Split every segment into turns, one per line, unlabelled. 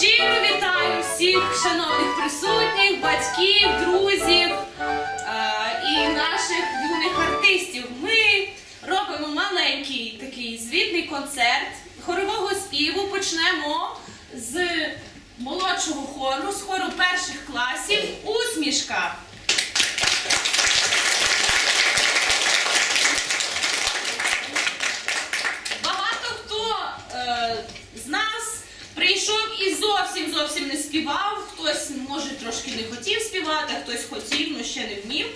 Щиро вітаю всіх шановних присутніх, батьків, друзів е, і наших юних артистів. Ми робимо маленький такий звітний концерт хорового співу. Почнемо з молодшого хору, з хору перших класів Усмішка. Багато хто е, з нас прийшов і зовсім зовсім не співав. Хтось може трошки не хотів співати, хтось хотів, але ще не вмів.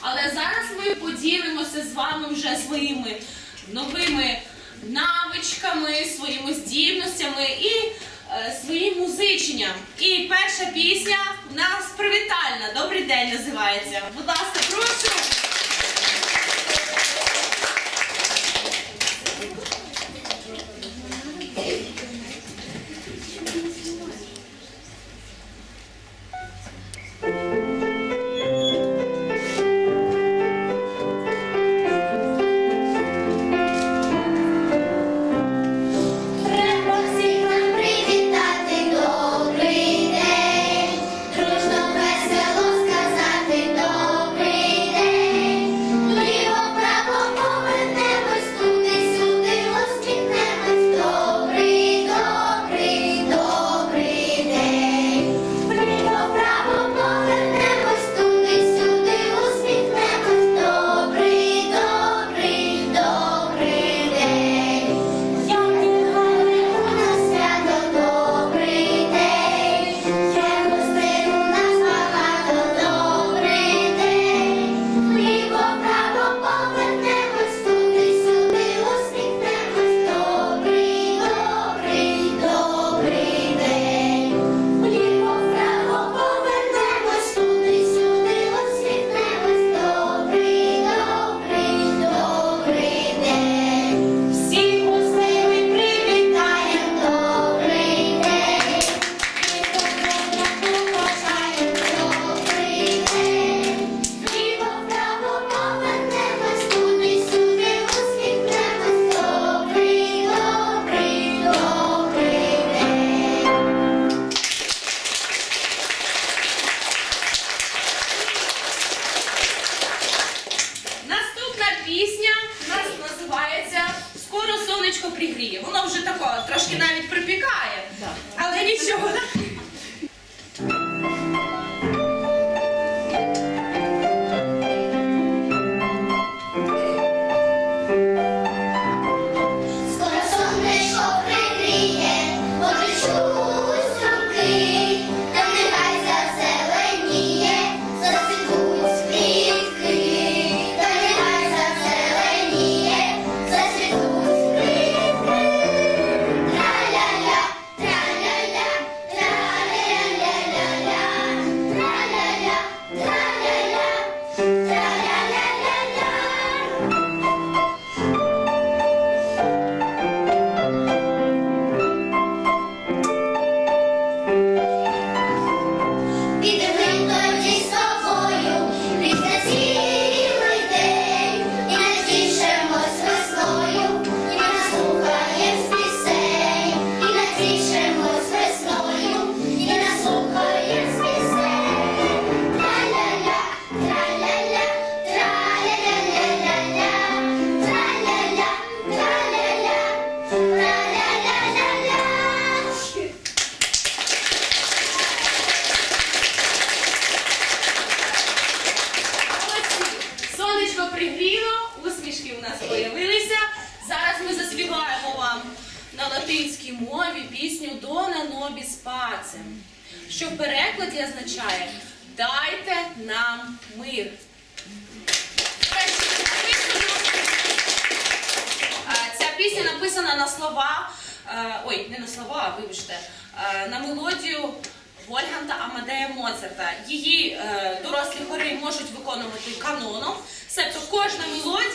Але зараз ми поділимося з вами вже своїми новими навичками, своїми здібностями і е, своїм музиченням. І перша пісня у нас привітальна. Добрий день називається. Будь ласка, прошу.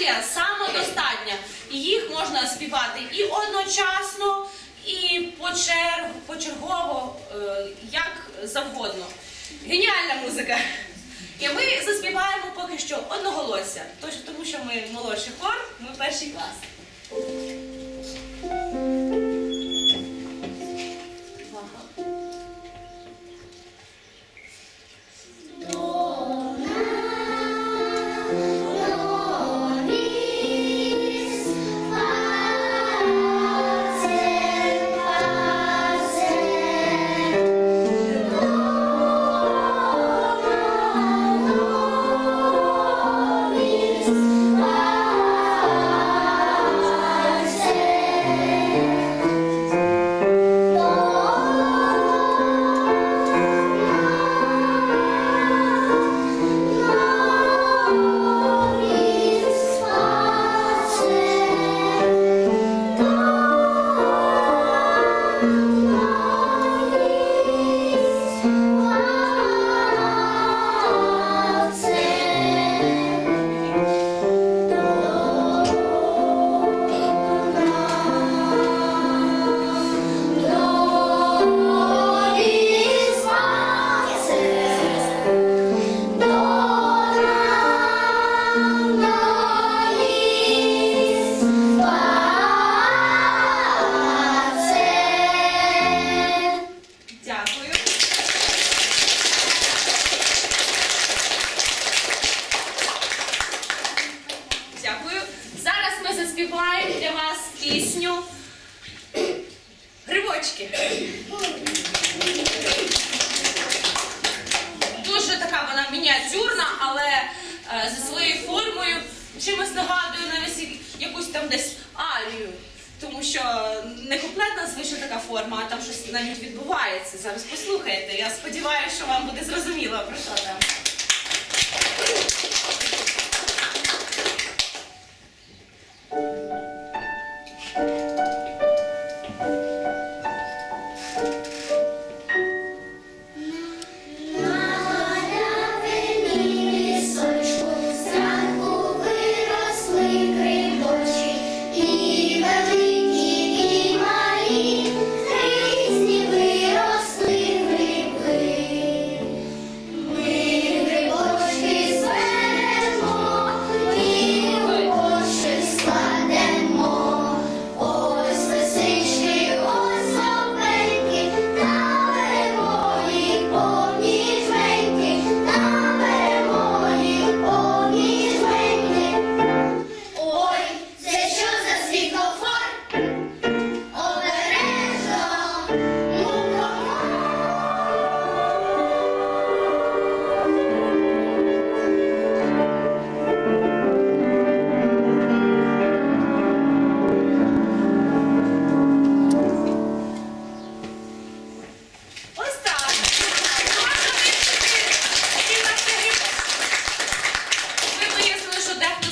Мелодія самодостатня. Їх можна співати і одночасно, і почер- почергово, е, як завгодно. Геніальна музика. І ми заспіваємо поки що одноголосся, тому що ми молодший хор, ми перший клас.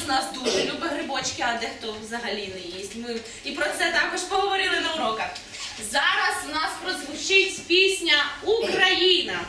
нас дуже любить грибочки, а дехто взагалі не їсть. Ми і про це також поговорили на уроках. Зараз у нас прозвучить пісня Україна.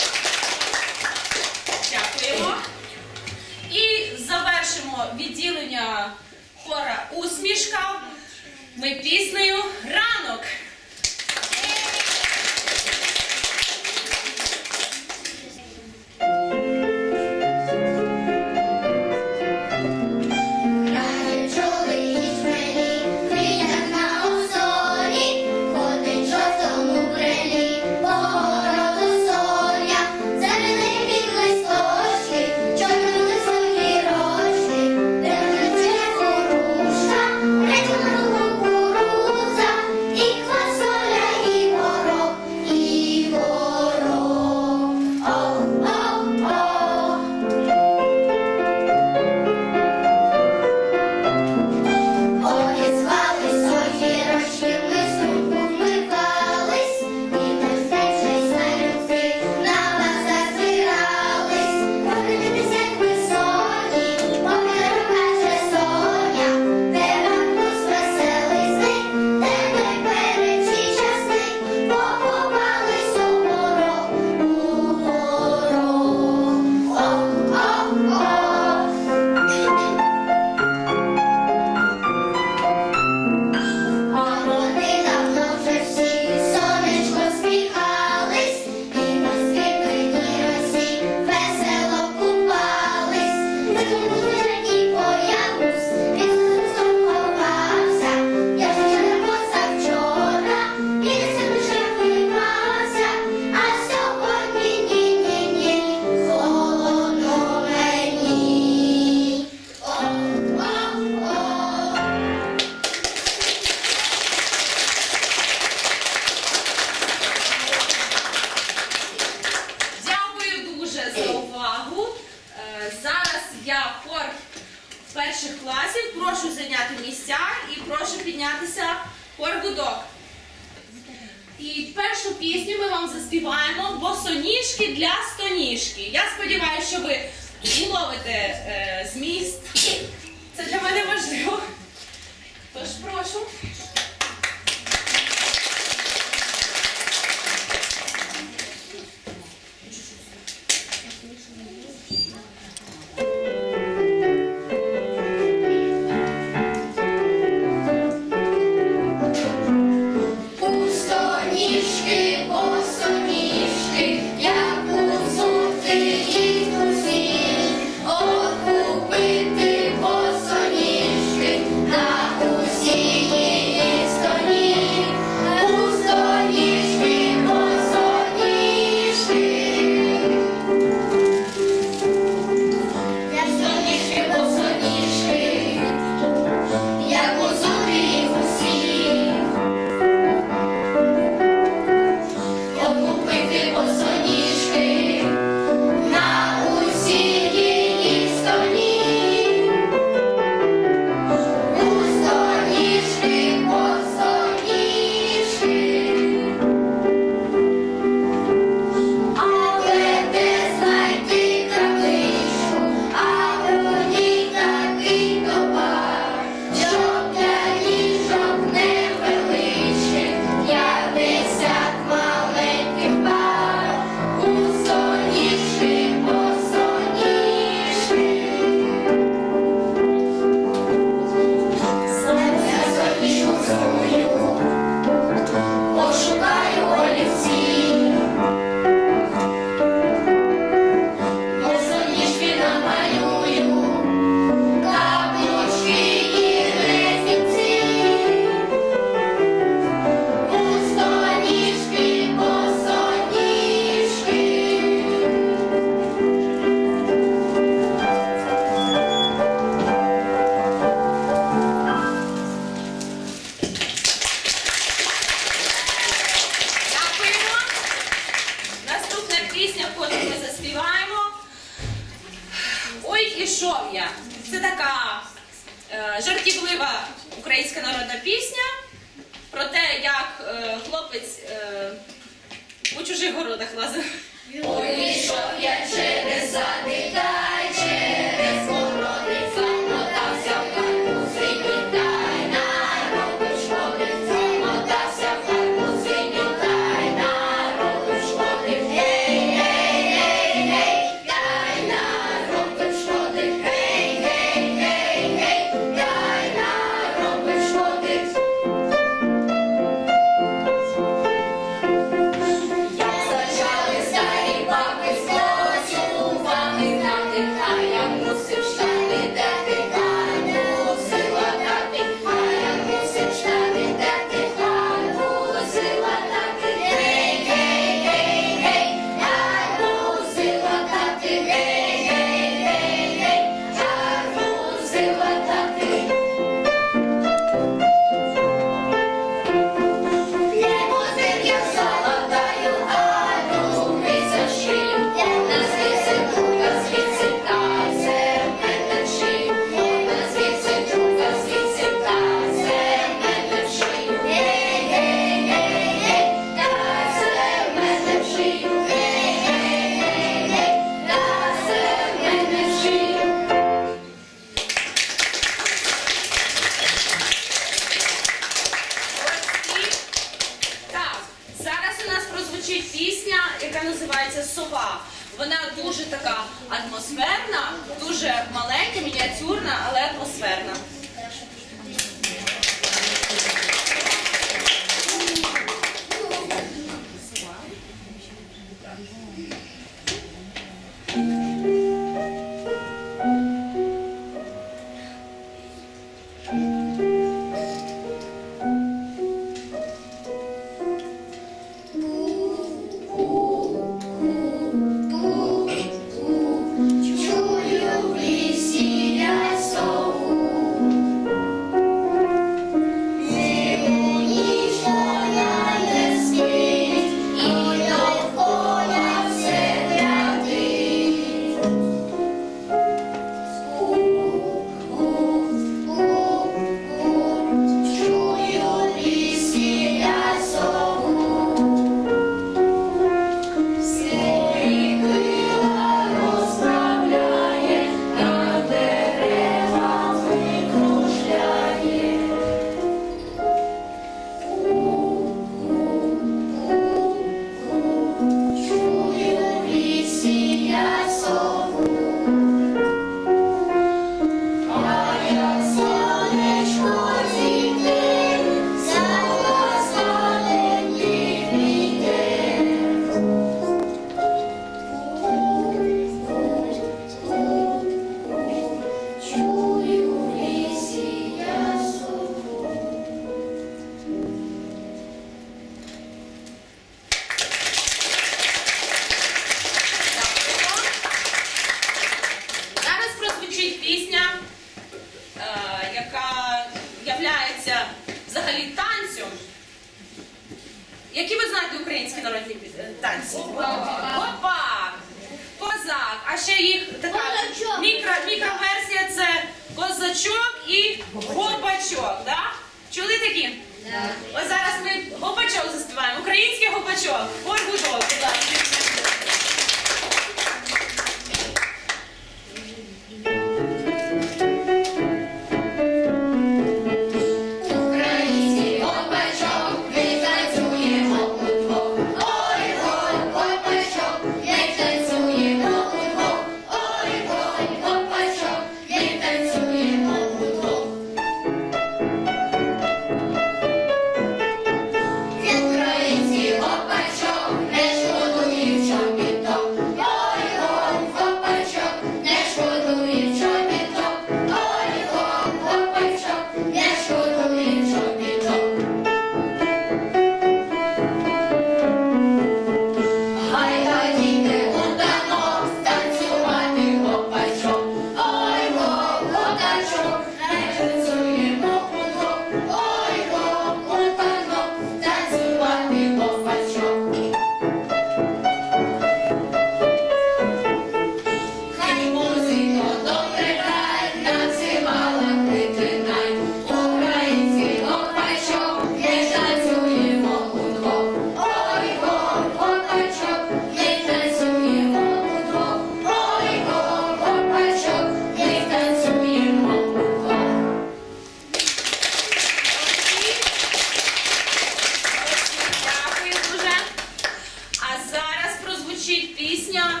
звучить пісня,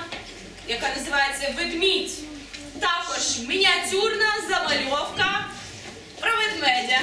яка називається Ведмідь. Також мініатюрна замальовка про ведмедя.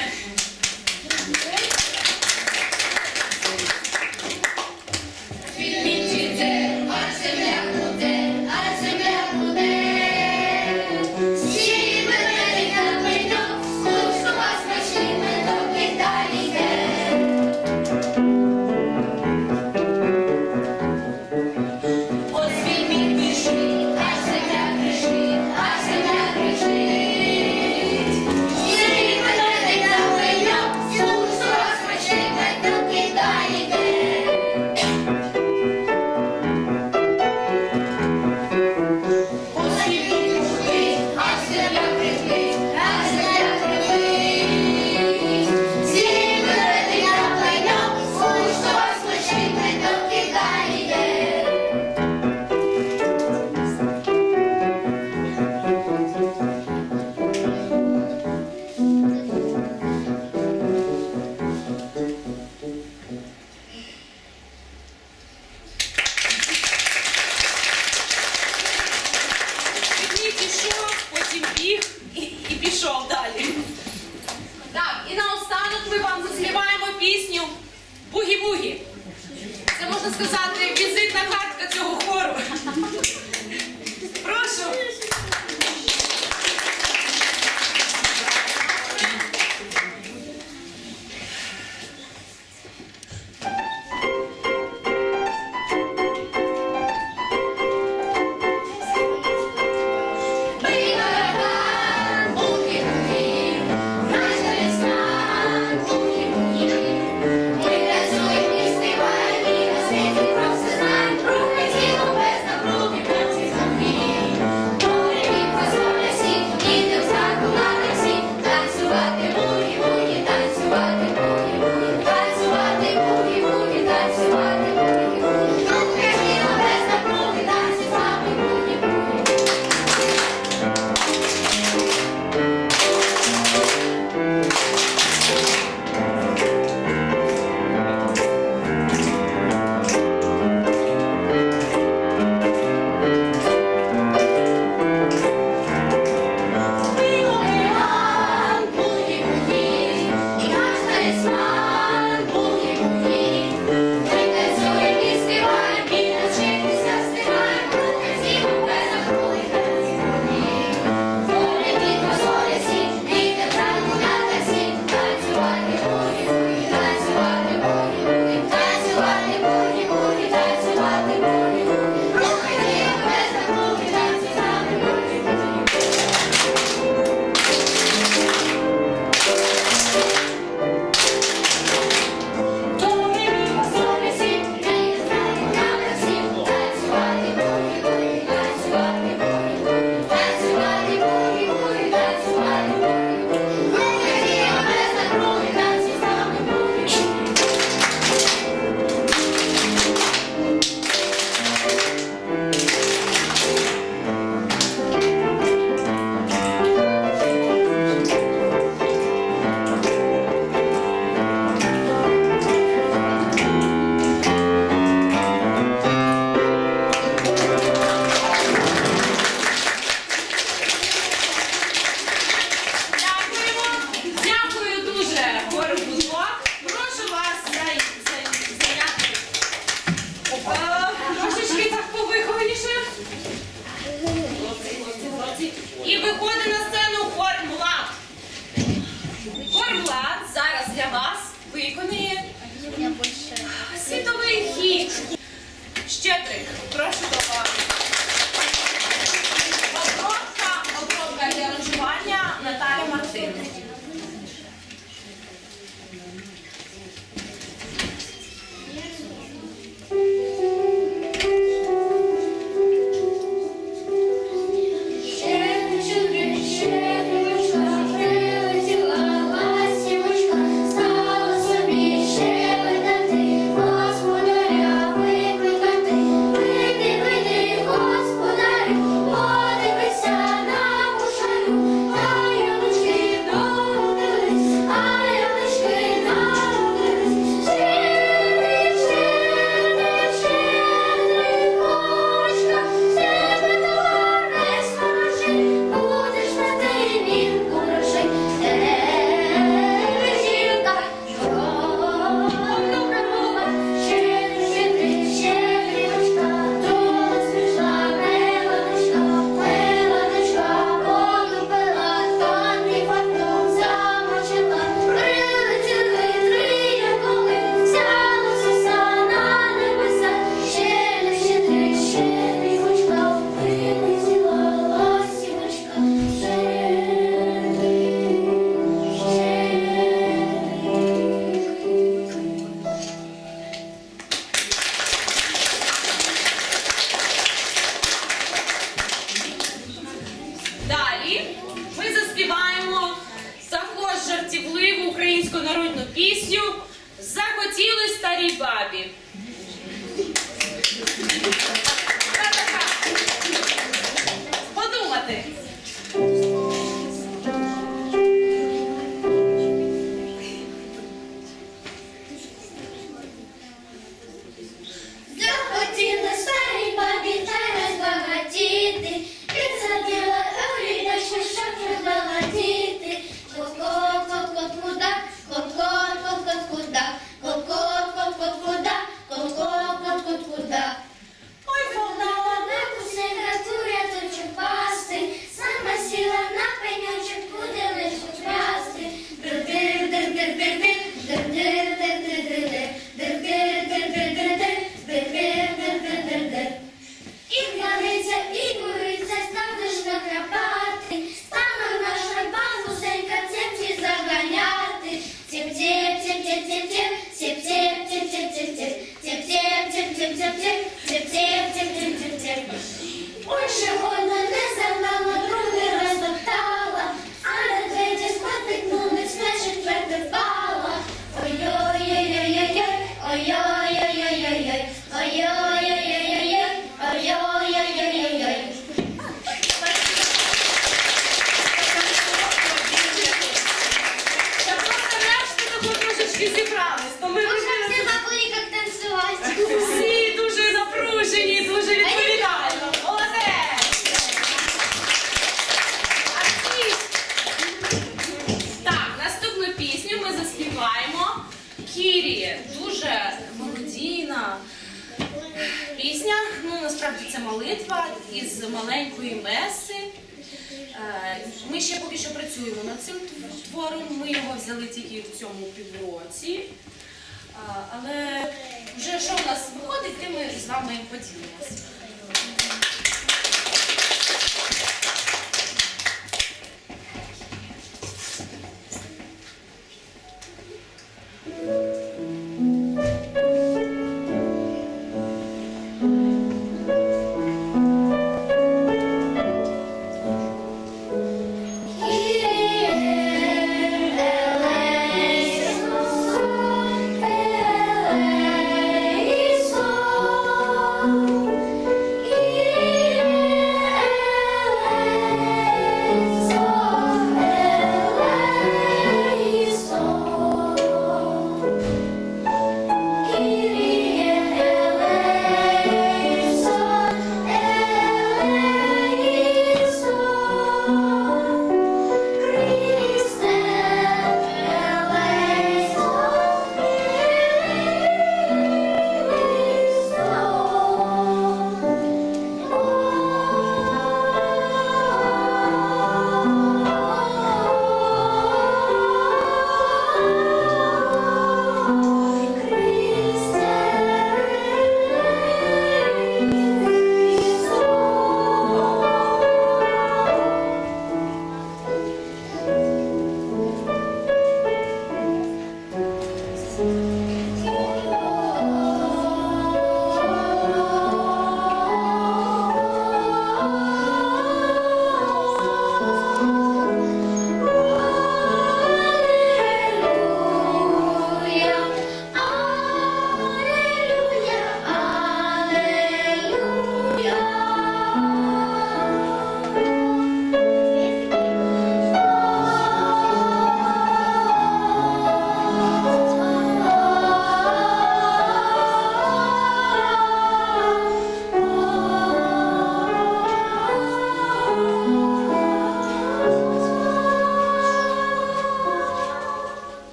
Bob.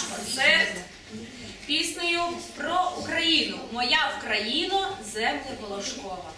Наш
концерт піснею про Україну. Моя Вкраїна земля Волошкова.